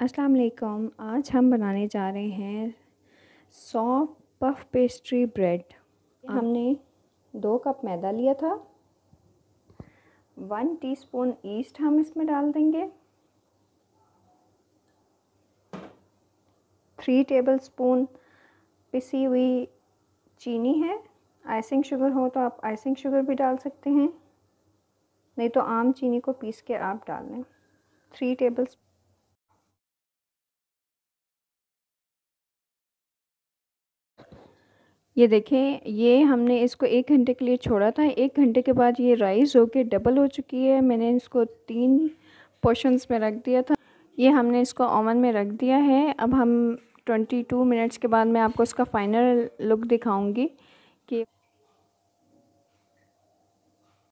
अस्सलाम वालेकुम आज हम बनाने जा रहे हैं सॉफ्ट पफ पेस्ट्री ब्रेड हमने दो कप मैदा लिया था वन टीस्पून ईस्ट हम इसमें डाल देंगे थ्री टेबल स्पून पिसी हुई चीनी है। आइसिंग शुगर हो तो आप आइसिंग शुगर भी डाल सकते हैं नहीं तो आम चीनी को पीस के आप डाल लें। थ्री टेबल ये देखें, ये हमने इसको एक घंटे के लिए छोड़ा था। एक घंटे के बाद ये राइस होके डबल हो चुकी है, मैंने इसको तीन पोर्शंस में रख दिया था। ये हमने इसको ओवन में रख दिया है। अब हम ट्वेंटी टू मिनट्स के बाद मैं आपको इसका फ़ाइनल लुक दिखाऊँगी